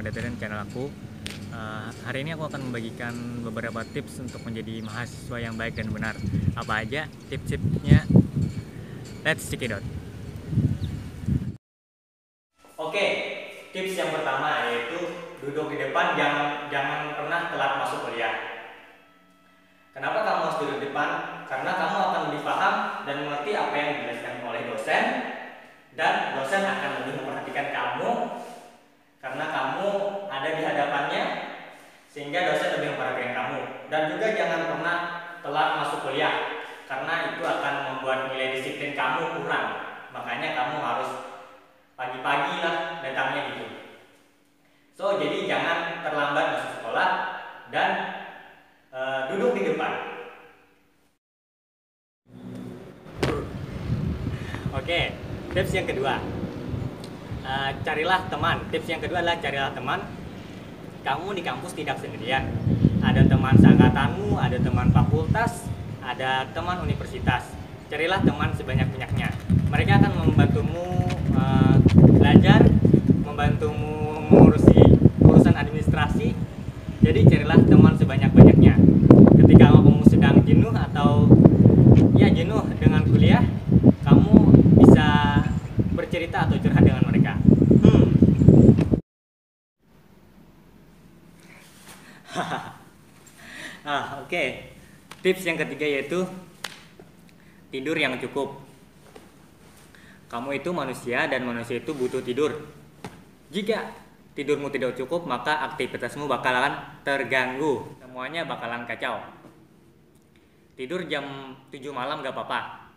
di channel aku. Uh, hari ini aku akan membagikan beberapa tips untuk menjadi mahasiswa yang baik dan benar. Apa aja tips-tipsnya? Let's check it out. Oke, tips yang pertama yaitu duduk di depan jangan jangan pernah telat masuk kuliah. Kenapa kamu harus duduk di depan? Karena kamu akan lebih paham dan mengerti apa yang dijelaskan oleh dosen dan dosen akan lebih memperhatikan kamu karena kamu ada di hadapannya sehingga dosen lebih memperhatikan kamu. Dan juga jangan pernah telat masuk kuliah karena itu akan membuat nilai disiplin kamu kurang. Makanya kamu harus pagi-pagi lah datangnya gitu. So jadi jangan terlambat masuk sekolah dan uh, duduk di depan. Oke okay, tips yang kedua. Uh, carilah teman. Tips yang kedua adalah carilah teman kamu di kampus tidak sendirian. Ada teman seangkatanmu ada teman fakultas ada teman universitas. Carilah teman sebanyak-banyaknya. Mereka akan membantumu uh, belajar membantumu mengurusi urusan administrasi. Jadi carilah teman sebanyak-banyaknya. Ketika kamu sedang jenuh atau ya jenuh dengan kuliah kamu bisa bercerita atau curhat dengan mereka. Hmm. ah, oke. Okay. Tips yang ketiga yaitu tidur yang cukup. Kamu itu manusia dan manusia itu butuh tidur. Jika tidurmu tidak cukup, maka aktivitasmu bakalan terganggu. Semuanya bakalan kacau. Tidur jam 7 malam gak apa-apa.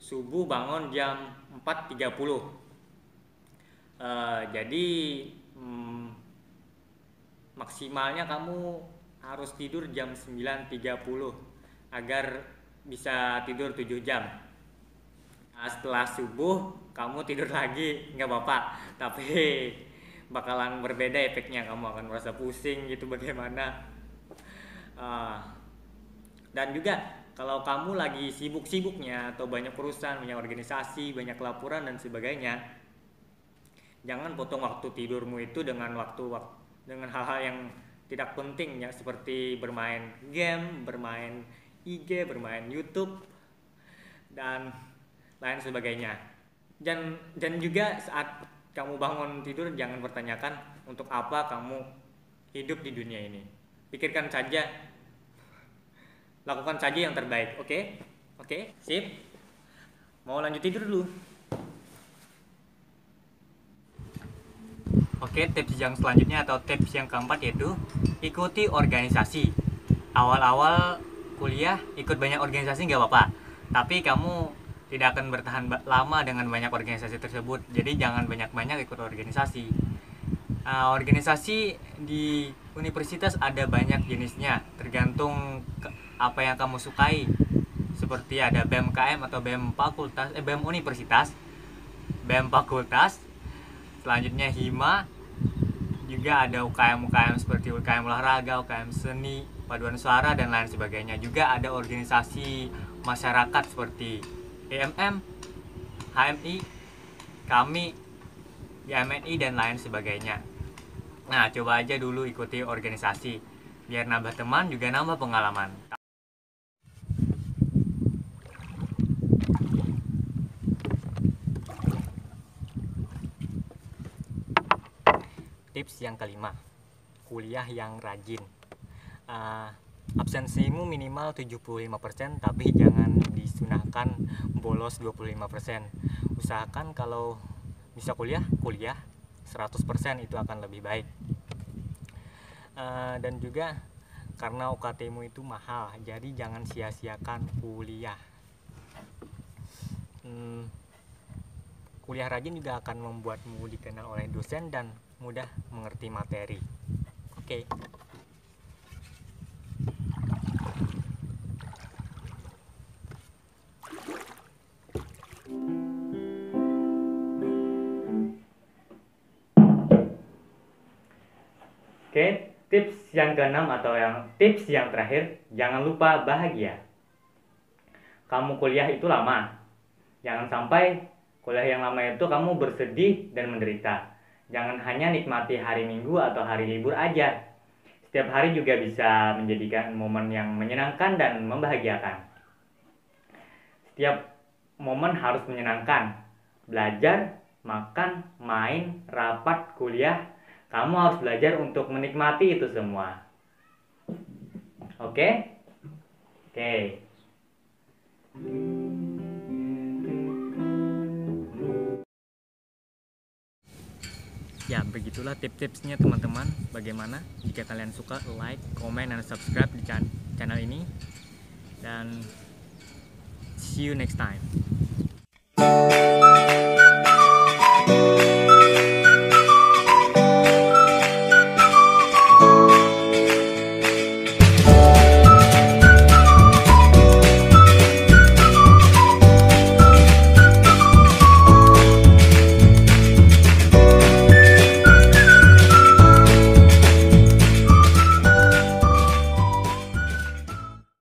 Subuh bangun jam 4.30 uh, eh, jadi hmm, maksimalnya kamu harus tidur jam 9.30 agar bisa tidur 7 jam. Nah, setelah subuh kamu tidur lagi nggak apa-apa. Tapi bakalan berbeda efeknya kamu akan merasa pusing gitu bagaimana. Uh, dan juga kalau kamu lagi sibuk-sibuknya atau banyak perusahaan, banyak organisasi, banyak laporan dan sebagainya, jangan potong waktu tidurmu itu dengan waktu dengan hal-hal yang tidak penting ya seperti bermain game, bermain IG, bermain YouTube dan lain sebagainya. Dan dan juga saat kamu bangun tidur jangan pertanyakan untuk apa kamu hidup di dunia ini. Pikirkan saja lakukan saja yang terbaik oke okay? oke okay? sip mau lanjut tidur dulu Oke, tips yang selanjutnya atau tips yang keempat yaitu ikuti organisasi. Awal-awal kuliah ikut banyak organisasi nggak apa-apa, tapi kamu tidak akan bertahan lama dengan banyak organisasi tersebut. Jadi jangan banyak-banyak ikut organisasi. Uh, organisasi di universitas ada banyak jenisnya, tergantung apa yang kamu sukai seperti ada BMKM atau BM fakultas eh BM universitas BM fakultas selanjutnya HIMA juga ada UKM UKM seperti UKM olahraga UKM seni paduan suara dan lain sebagainya. Juga ada organisasi masyarakat seperti EMM HMI kami YMNI dan lain sebagainya. Nah coba aja dulu ikuti organisasi. Biar nambah teman juga nambah pengalaman tips yang kelima kuliah yang rajin. Uh, absensimu minimal 75% tapi jangan disunahkan bolos 25% usahakan kalau bisa kuliah kuliah 100% itu akan lebih baik. Uh, dan juga karena UKTmu itu mahal jadi jangan sia-siakan kuliah. Hmm, kuliah rajin juga akan membuatmu dikenal oleh dosen dan mudah mengerti materi. Oke. Oke, tips yang keenam atau yang tips yang terakhir, jangan lupa bahagia. Kamu kuliah itu lama. Jangan sampai kuliah yang lama itu kamu bersedih dan menderita Jangan hanya nikmati hari Minggu atau hari libur aja. Setiap hari juga bisa menjadikan momen yang menyenangkan dan membahagiakan. Setiap momen harus menyenangkan. Belajar, makan, main, rapat, kuliah, kamu harus belajar untuk menikmati itu semua. Oke? Oke. Ya, begitulah tips-tipsnya teman-teman. Bagaimana? Jika kalian suka, like, komen, dan subscribe di channel ini. Dan see you next time.